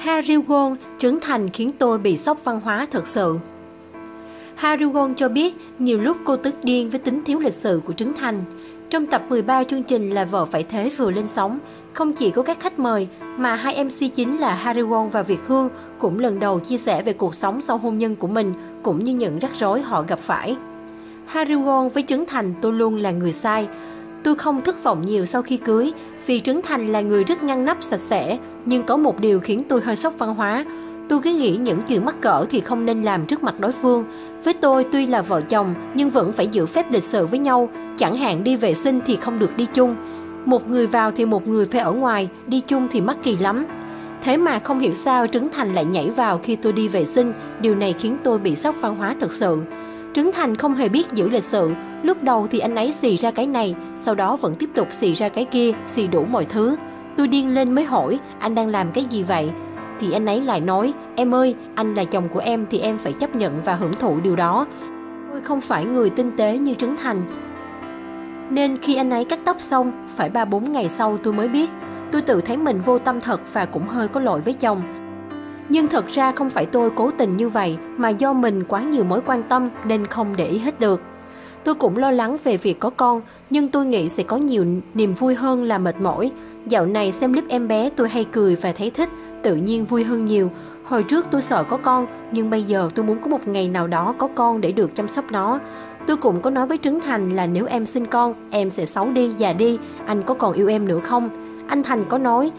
Harry Won trưởng thành khiến tôi bị sốc văn hóa thật sự. Harry Won cho biết nhiều lúc cô tức điên với tính thiếu lịch sự của Trấn Thành. Trong tập 13 chương trình là vợ phải thế vừa lên sóng, không chỉ có các khách mời mà hai MC chính là Harry Won và Việt Hương cũng lần đầu chia sẻ về cuộc sống sau hôn nhân của mình cũng như những rắc rối họ gặp phải. Harry Won với Trấn Thành tôi luôn là người sai. Tôi không thất vọng nhiều sau khi cưới vì Trấn Thành là người rất ngăn nắp sạch sẽ nhưng có một điều khiến tôi hơi sốc văn hóa. Tôi cứ nghĩ những chuyện mắc cỡ thì không nên làm trước mặt đối phương. Với tôi tuy là vợ chồng nhưng vẫn phải giữ phép lịch sự với nhau, chẳng hạn đi vệ sinh thì không được đi chung. Một người vào thì một người phải ở ngoài, đi chung thì mắc kỳ lắm. Thế mà không hiểu sao Trấn Thành lại nhảy vào khi tôi đi vệ sinh, điều này khiến tôi bị sốc văn hóa thật sự. Trấn Thành không hề biết giữ lịch sự, lúc đầu thì anh ấy xì ra cái này, sau đó vẫn tiếp tục xì ra cái kia, xì đủ mọi thứ. Tôi điên lên mới hỏi, anh đang làm cái gì vậy? Thì anh ấy lại nói, em ơi, anh là chồng của em thì em phải chấp nhận và hưởng thụ điều đó. Tôi không phải người tinh tế như Trấn Thành. Nên khi anh ấy cắt tóc xong, phải 3-4 ngày sau tôi mới biết. Tôi tự thấy mình vô tâm thật và cũng hơi có lỗi với chồng. Nhưng thật ra không phải tôi cố tình như vậy mà do mình quá nhiều mối quan tâm nên không để ý hết được. Tôi cũng lo lắng về việc có con, nhưng tôi nghĩ sẽ có nhiều niềm vui hơn là mệt mỏi. Dạo này xem clip em bé tôi hay cười và thấy thích, tự nhiên vui hơn nhiều. Hồi trước tôi sợ có con, nhưng bây giờ tôi muốn có một ngày nào đó có con để được chăm sóc nó. Tôi cũng có nói với Trấn Thành là nếu em sinh con, em sẽ xấu đi, già đi, anh có còn yêu em nữa không? Anh Thành có nói,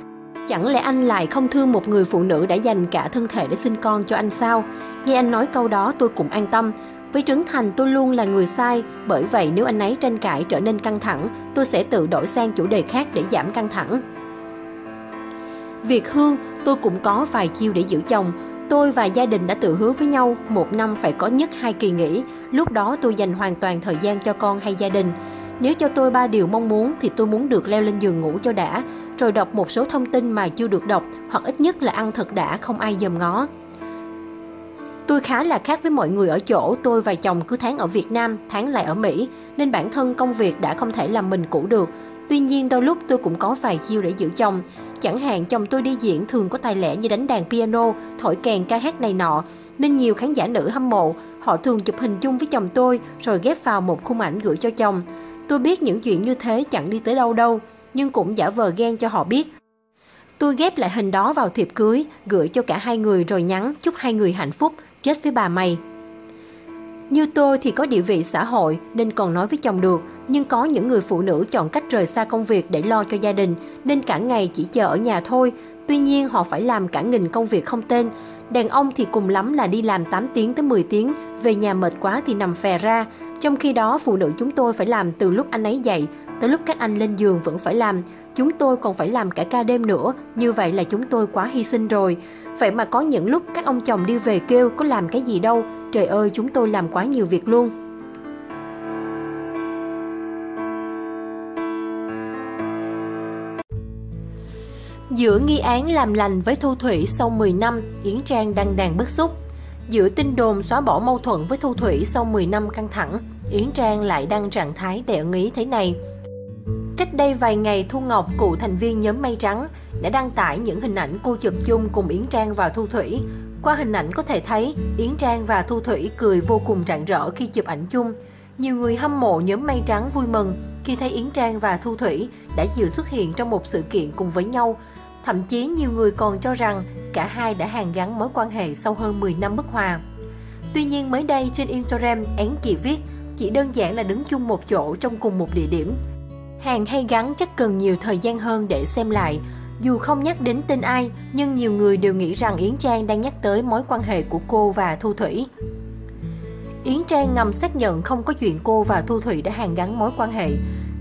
chẳng lẽ anh lại không thương một người phụ nữ đã dành cả thân thể để sinh con cho anh sao? Nghe anh nói câu đó tôi cũng an tâm. Với Trấn Thành tôi luôn là người sai, bởi vậy nếu anh ấy tranh cãi trở nên căng thẳng, tôi sẽ tự đổi sang chủ đề khác để giảm căng thẳng. việc Hương, tôi cũng có vài chiêu để giữ chồng. Tôi và gia đình đã tự hứa với nhau một năm phải có nhất hai kỳ nghỉ. Lúc đó tôi dành hoàn toàn thời gian cho con hay gia đình. Nếu cho tôi ba điều mong muốn thì tôi muốn được leo lên giường ngủ cho đã, rồi đọc một số thông tin mà chưa được đọc hoặc ít nhất là ăn thật đã không ai dòm ngó. Tôi khá là khác với mọi người ở chỗ tôi và chồng cứ tháng ở Việt Nam, tháng lại ở Mỹ, nên bản thân công việc đã không thể làm mình cũ được. Tuy nhiên đôi lúc tôi cũng có vài chiêu để giữ chồng. Chẳng hạn chồng tôi đi diễn thường có tài lẻ như đánh đàn piano, thổi kèn ca hát này nọ, nên nhiều khán giả nữ hâm mộ, họ thường chụp hình chung với chồng tôi rồi ghép vào một khung ảnh gửi cho chồng. Tôi biết những chuyện như thế chẳng đi tới đâu đâu, nhưng cũng giả vờ ghen cho họ biết. Tôi ghép lại hình đó vào thiệp cưới, gửi cho cả hai người rồi nhắn chúc hai người hạnh phúc, chết với bà mày. Như tôi thì có địa vị xã hội nên còn nói với chồng được, nhưng có những người phụ nữ chọn cách rời xa công việc để lo cho gia đình nên cả ngày chỉ chờ ở nhà thôi. Tuy nhiên họ phải làm cả nghìn công việc không tên. Đàn ông thì cùng lắm là đi làm 8 tiếng tới 10 tiếng, về nhà mệt quá thì nằm phè ra. Trong khi đó phụ nữ chúng tôi phải làm từ lúc anh ấy dậy tới lúc các anh lên giường vẫn phải làm. Chúng tôi còn phải làm cả ca đêm nữa, như vậy là chúng tôi quá hy sinh rồi. Vậy mà có những lúc các ông chồng đi về kêu có làm cái gì đâu, trời ơi chúng tôi làm quá nhiều việc luôn. Giữa nghi án làm lành với Thu Thủy sau 10 năm, Yến Trang đang đàn bức xúc. Giữa tin đồn xóa bỏ mâu thuẫn với Thu Thủy sau 10 năm căng thẳng, Yến Trang lại đăng trạng thái để ý thế này. Đây vài ngày, Thu Ngọc, cựu thành viên nhóm Mây Trắng, đã đăng tải những hình ảnh cô chụp chung cùng Yến Trang và Thu Thủy. Qua hình ảnh có thể thấy, Yến Trang và Thu Thủy cười vô cùng rạng rỡ khi chụp ảnh chung. Nhiều người hâm mộ nhóm Mây Trắng vui mừng khi thấy Yến Trang và Thu Thủy đã chịu xuất hiện trong một sự kiện cùng với nhau. Thậm chí nhiều người còn cho rằng cả hai đã hàn gắn mối quan hệ sau hơn 10 năm bất hòa. Tuy nhiên mới đây trên Instagram, én chị viết chỉ đơn giản là đứng chung một chỗ trong cùng một địa điểm. Hàng hay gắn chắc cần nhiều thời gian hơn để xem lại. Dù không nhắc đến tên ai, nhưng nhiều người đều nghĩ rằng Yến Trang đang nhắc tới mối quan hệ của cô và Thu Thủy. Yến Trang ngầm xác nhận không có chuyện cô và Thu Thủy đã hàn gắn mối quan hệ.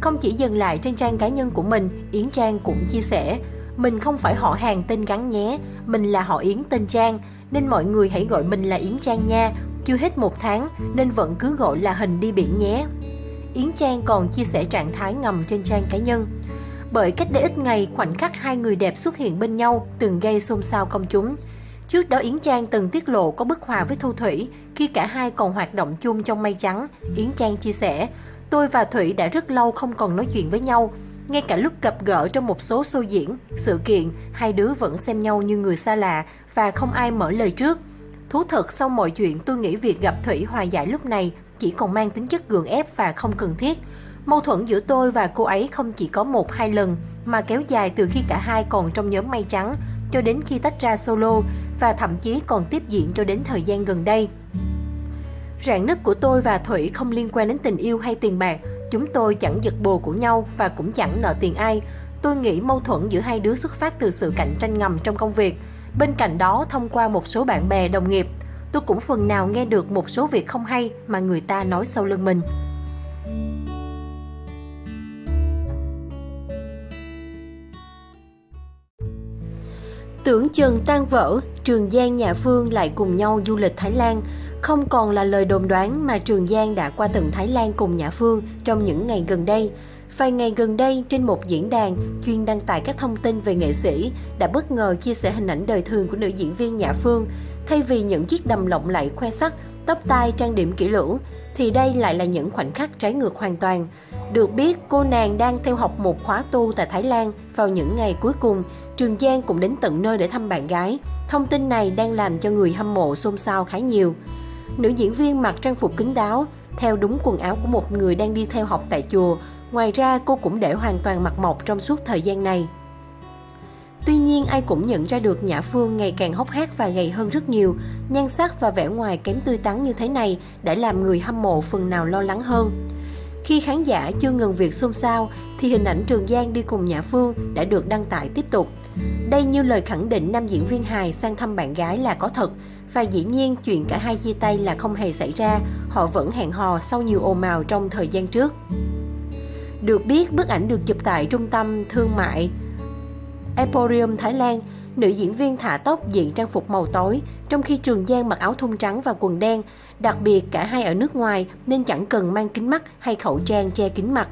Không chỉ dừng lại trên trang cá nhân của mình, Yến Trang cũng chia sẻ Mình không phải họ hàng tên gắn nhé, mình là họ Yến tên Trang, nên mọi người hãy gọi mình là Yến Trang nha, chưa hết một tháng nên vẫn cứ gọi là hình đi biển nhé. Yến Trang còn chia sẻ trạng thái ngầm trên trang cá nhân. Bởi cách đây ít ngày, khoảnh khắc hai người đẹp xuất hiện bên nhau từng gây xôn xao công chúng. Trước đó Yến Trang từng tiết lộ có bức hòa với Thu Thủy khi cả hai còn hoạt động chung trong mây trắng. Yến Trang chia sẻ, tôi và Thủy đã rất lâu không còn nói chuyện với nhau, Ngay cả lúc gặp gỡ trong một số show diễn, sự kiện, hai đứa vẫn xem nhau như người xa lạ và không ai mở lời trước. Thú thật sau mọi chuyện tôi nghĩ việc gặp Thủy hòa giải lúc này chỉ còn mang tính chất gượng ép và không cần thiết. Mâu thuẫn giữa tôi và cô ấy không chỉ có một hai lần mà kéo dài từ khi cả hai còn trong nhóm May Trắng cho đến khi tách ra solo và thậm chí còn tiếp diễn cho đến thời gian gần đây. Rạn nứt của tôi và Thủy không liên quan đến tình yêu hay tiền bạc, chúng tôi chẳng giật bồ của nhau và cũng chẳng nợ tiền ai. Tôi nghĩ mâu thuẫn giữa hai đứa xuất phát từ sự cạnh tranh ngầm trong công việc. Bên cạnh đó, thông qua một số bạn bè đồng nghiệp, tôi cũng phần nào nghe được một số việc không hay mà người ta nói sau lưng mình. Tưởng chừng tan vỡ, Trường Giang nhà Phương lại cùng nhau du lịch Thái Lan. Không còn là lời đồn đoán mà Trường Giang đã qua tận Thái Lan cùng nhà Phương trong những ngày gần đây. Vài ngày gần đây, trên một diễn đàn chuyên đăng tải các thông tin về nghệ sĩ, đã bất ngờ chia sẻ hình ảnh đời thường của nữ diễn viên Nhã Phương. Thay vì những chiếc đầm lộng lẫy khoe sắc, tóc tai trang điểm kỹ lưỡng, thì đây lại là những khoảnh khắc trái ngược hoàn toàn. Được biết, cô nàng đang theo học một khóa tu tại Thái Lan vào những ngày cuối cùng Trường Giang cũng đến tận nơi để thăm bạn gái. Thông tin này đang làm cho người hâm mộ xôn xao khá nhiều. Nữ diễn viên mặc trang phục kín đáo, theo đúng quần áo của một người đang đi theo học tại chùa. Ngoài ra, cô cũng để hoàn toàn mặt mộc trong suốt thời gian này. Tuy nhiên, ai cũng nhận ra được Nhã Phương ngày càng hốc hác và gầy hơn rất nhiều. Nhan sắc và vẻ ngoài kém tươi tắn như thế này đã làm người hâm mộ phần nào lo lắng hơn. Khi khán giả chưa ngừng việc xôn xao, thì hình ảnh Trường Giang đi cùng Nhã Phương đã được đăng tải tiếp tục. Đây như lời khẳng định nam diễn viên hài sang thăm bạn gái là có thật, và dĩ nhiên chuyện cả hai chia tay là không hề xảy ra, họ vẫn hẹn hò sau nhiều ồn ào trong thời gian trước. Được biết, bức ảnh được chụp tại trung tâm thương mại Emporium Thái Lan, nữ diễn viên thả tóc diện trang phục màu tối, trong khi Trường Giang mặc áo thun trắng và quần đen. Đặc biệt cả hai ở nước ngoài nên chẳng cần mang kính mắt hay khẩu trang che kính mặt.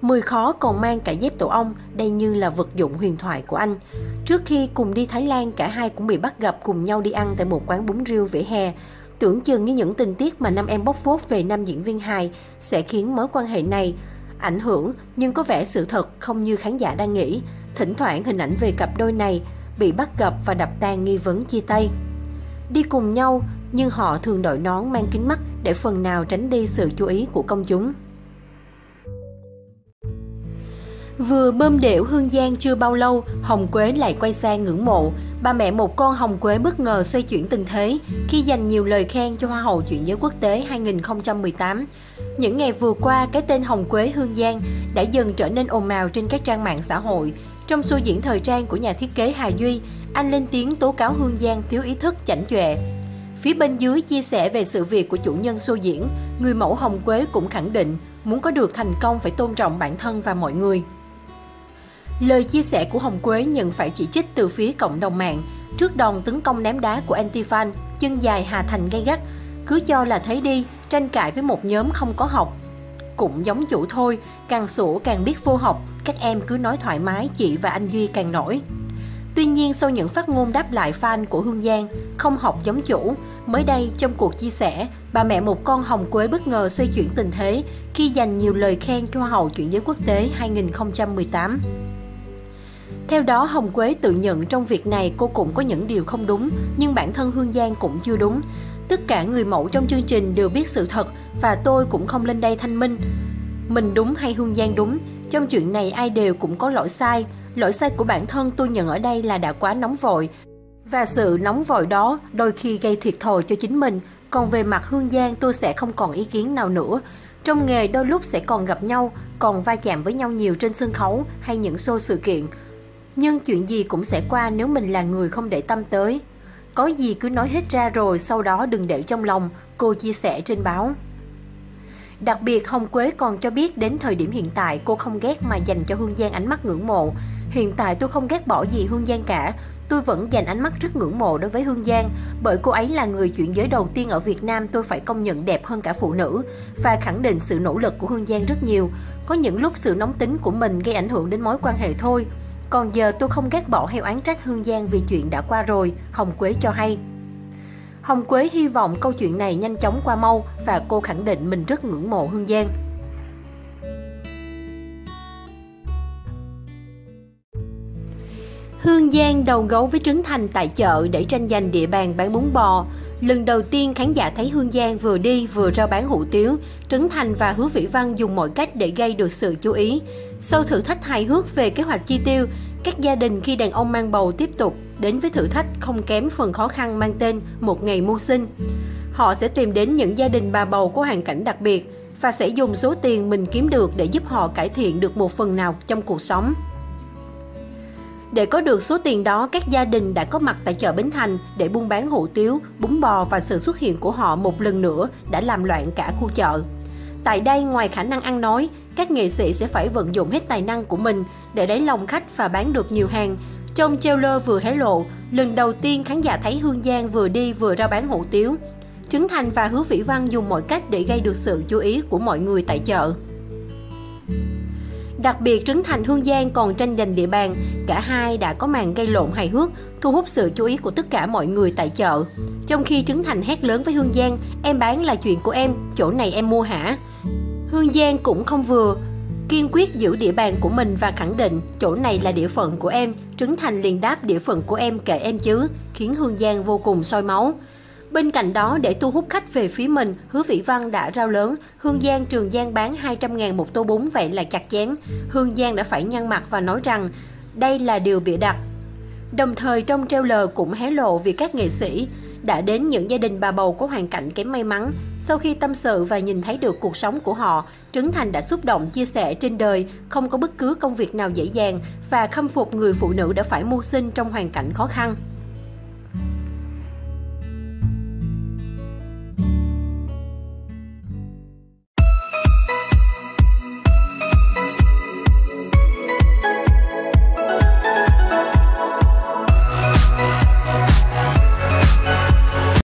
Mười khó còn mang cả dép tổ ong, đây như là vật dụng huyền thoại của anh. Trước khi cùng đi Thái Lan, cả hai cũng bị bắt gặp cùng nhau đi ăn tại một quán bún riêu vỉa hè. Tưởng chừng như những tình tiết mà năm em bóc phốt về nam diễn viên hài sẽ khiến mối quan hệ này ảnh hưởng, nhưng có vẻ sự thật không như khán giả đang nghĩ. Thỉnh thoảng hình ảnh về cặp đôi này bị bắt gặp và đập tan nghi vấn chia tay. Đi cùng nhau, nhưng họ thường đội nón mang kính mắt để phần nào tránh đi sự chú ý của công chúng. Vừa bơm đểu Hương Giang chưa bao lâu, Hồng Quế lại quay sang ngưỡng mộ. Ba mẹ một con Hồng Quế bất ngờ xoay chuyển tình thế khi dành nhiều lời khen cho Hoa hậu chuyện giới quốc tế 2018. Những ngày vừa qua, cái tên Hồng Quế Hương Giang đã dần trở nên ồn ào trên các trang mạng xã hội. Trong show diễn thời trang của nhà thiết kế Hà Duy, anh lên tiếng tố cáo Hương Giang thiếu ý thức chảnh chọe. Phía bên dưới chia sẻ về sự việc của chủ nhân show diễn, người mẫu Hồng Quế cũng khẳng định muốn có được thành công phải tôn trọng bản thân và mọi người. Lời chia sẻ của Hồng Quế nhận phải chỉ trích từ phía cộng đồng mạng. Trước đòn tấn công ném đá của anti-fan, chân dài Hà Thành gay gắt, cứ cho là thấy đi, tranh cãi với một nhóm không có học. Cũng giống chủ thôi, càng sủa càng biết vô học, các em cứ nói thoải mái, chị và anh Duy càng nổi. Tuy nhiên, sau những phát ngôn đáp lại fan của Hương Giang, không học giống chủ, mới đây trong cuộc chia sẻ, bà mẹ một con hồng quế bất ngờ xoay chuyển tình thế khi dành nhiều lời khen cho Hoa hậu chuyển giới quốc tế 2018. Theo đó, Hồng Quế tự nhận trong việc này cô cũng có những điều không đúng, nhưng bản thân Hương Giang cũng chưa đúng. Tất cả người mẫu trong chương trình đều biết sự thật và tôi cũng không lên đây thanh minh. Mình đúng hay Hương Giang đúng, trong chuyện này ai đều cũng có lỗi sai. Lỗi sai của bản thân tôi nhận ở đây là đã quá nóng vội. Và sự nóng vội đó đôi khi gây thiệt thòi cho chính mình. Còn về mặt Hương Giang tôi sẽ không còn ý kiến nào nữa. Trong nghề đôi lúc sẽ còn gặp nhau, còn va chạm với nhau nhiều trên sân khấu hay những show sự kiện. Nhưng chuyện gì cũng sẽ qua nếu mình là người không để tâm tới. Có gì cứ nói hết ra rồi sau đó đừng để trong lòng, cô chia sẻ trên báo. Đặc biệt Hồng Quế còn cho biết đến thời điểm hiện tại cô không ghét mà dành cho Hương Giang ánh mắt ngưỡng mộ. Hiện tại tôi không ghét bỏ gì Hương Giang cả, tôi vẫn dành ánh mắt rất ngưỡng mộ đối với Hương Giang bởi cô ấy là người chuyển giới đầu tiên ở Việt Nam tôi phải công nhận đẹp hơn cả phụ nữ và khẳng định sự nỗ lực của Hương Giang rất nhiều. Có những lúc sự nóng tính của mình gây ảnh hưởng đến mối quan hệ thôi, còn giờ tôi không ghét bỏ hay oán trách Hương Giang vì chuyện đã qua rồi, Hồng Quế cho hay. Hồng Quế hy vọng câu chuyện này nhanh chóng qua mau và cô khẳng định mình rất ngưỡng mộ Hương Giang. Hương Giang đầu gấu với Trấn Thành tại chợ để tranh giành địa bàn bán bún bò. Lần đầu tiên khán giả thấy Hương Giang vừa đi vừa rao bán hủ tiếu, Trấn Thành và Hứa Vĩ Văn dùng mọi cách để gây được sự chú ý. Sau thử thách hài hước về kế hoạch chi tiêu, các gia đình khi đàn ông mang bầu tiếp tục đến với thử thách không kém phần khó khăn mang tên một ngày mưu sinh. Họ sẽ tìm đến những gia đình bà bầu có hoàn cảnh đặc biệt và sẽ dùng số tiền mình kiếm được để giúp họ cải thiện được một phần nào trong cuộc sống. Để có được số tiền đó, các gia đình đã có mặt tại chợ Bến Thành để buôn bán hủ tiếu, bún bò và sự xuất hiện của họ một lần nữa đã làm loạn cả khu chợ. Tại đây, ngoài khả năng ăn nói, các nghệ sĩ sẽ phải vận dụng hết tài năng của mình để lấy lòng khách và bán được nhiều hàng. Trong trailer vừa hé lộ, lần đầu tiên khán giả thấy Hương Giang vừa đi vừa ra bán hủ tiếu. Trấn Thành và Hứa Vĩ Văn dùng mọi cách để gây được sự chú ý của mọi người tại chợ. Đặc biệt Trấn Thành Hương Giang còn tranh giành địa bàn, cả hai đã có màn gây lộn hài hước, thu hút sự chú ý của tất cả mọi người tại chợ. Trong khi Trấn Thành hét lớn với Hương Giang, em bán là chuyện của em, chỗ này em mua hả? Hương Giang cũng không vừa, kiên quyết giữ địa bàn của mình và khẳng định chỗ này là địa phận của em. Trấn Thành liền đáp địa phận của em kệ em chứ, khiến Hương Giang vô cùng soi máu. Bên cạnh đó, để thu hút khách về phía mình, Hứa Vĩ Văn đã rao lớn, Hương Giang Trường Giang bán 200 ngàn một tô bún vậy là chặt chém. Hương Giang đã phải nhăn mặt và nói rằng đây là điều bịa đặt. Đồng thời trong trailer cũng hé lộ việc các nghệ sĩ đã đến những gia đình bà bầu có hoàn cảnh kém may mắn. Sau khi tâm sự và nhìn thấy được cuộc sống của họ, Trấn Thành đã xúc động chia sẻ trên đời không có bất cứ công việc nào dễ dàng và khâm phục người phụ nữ đã phải mưu sinh trong hoàn cảnh khó khăn.